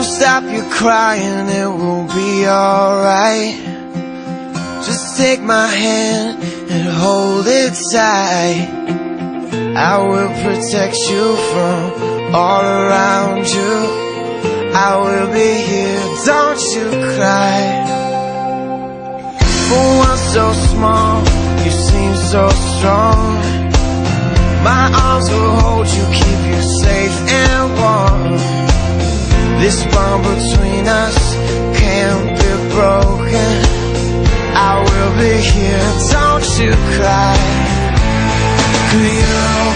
stop your crying, it will be alright. Just take my hand and hold it tight. I will protect you from all around you. I will be here, don't you cry. For one so small, you seem so strong. My arms will be here, don't you cry. Cause you'll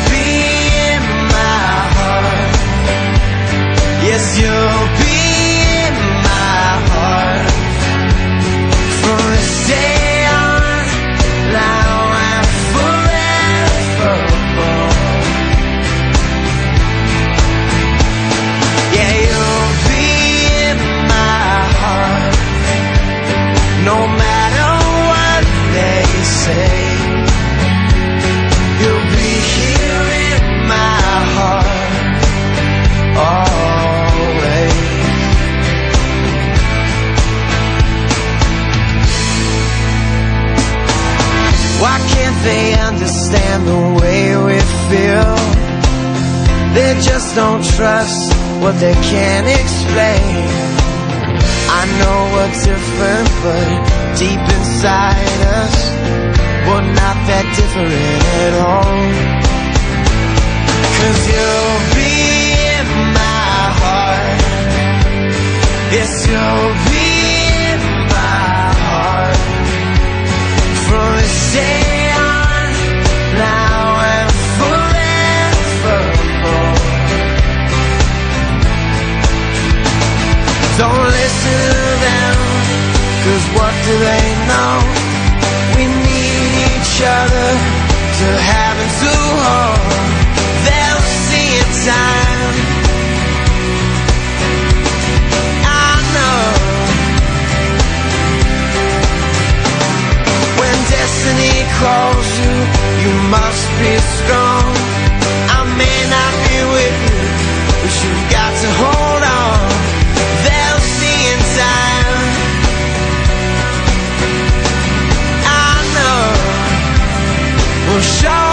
Why can't they understand the way we feel? They just don't trust what they can't explain. I know we're different, but deep inside us, we're not that different at all. Cause you'll be in my heart. Yes, you'll be they know? We need each other to have and to hold. They'll see in time Show.